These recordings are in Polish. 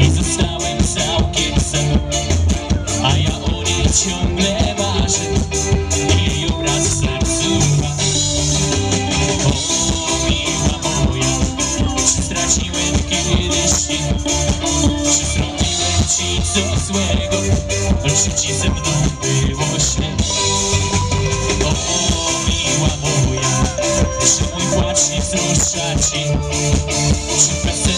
I zostałem całkiem sam. A ja o niej ciągle marzę. I ją raz w sercu O miła moja. Czy straciłem kiedyś się? Czy zrobiłem ci co złego? Czy ci ze mną było źle. O miła moja. Czy mój płacz nie wzrusza ci Czy wesele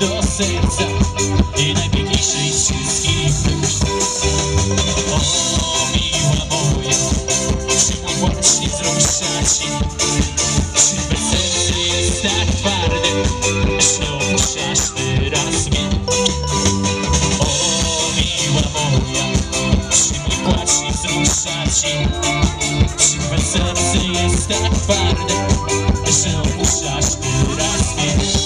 do serca I najpiękniejszej z wszystkich O miła moja Czy mój płacz nie wzrusza ci czy twe serce jest tak twarde, że opuszczasz teraz mnie? O miła moja, czy mój płacz nie wzrusza ci? Czy twe serce jest tak twarde, że opuszczasz teraz mnie?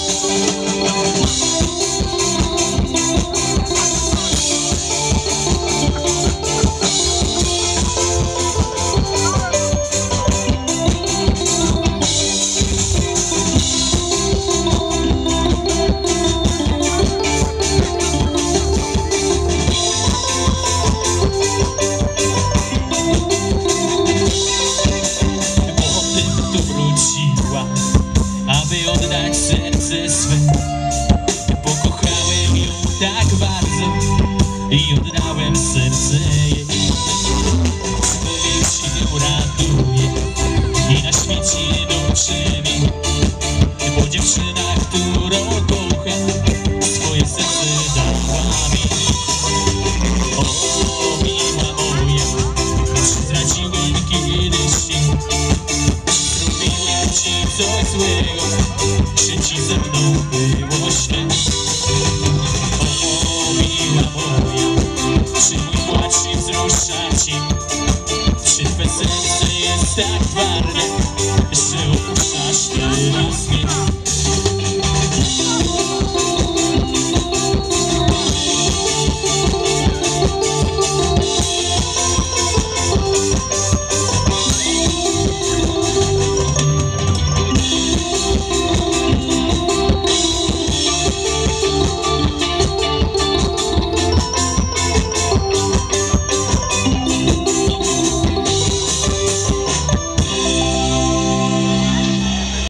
Tak bardzo i oddałem serce jej. Człowiek się uratuje i na świecie dobrze mi Bo dziewczyna, którą kocham, swoje serce dała mi O miła moja, zdradziłem kiedyś się. Zrobiłem ci coś złego Czy ci ze mną było źle O miła moja Czy mój płacz nie wzrusza cię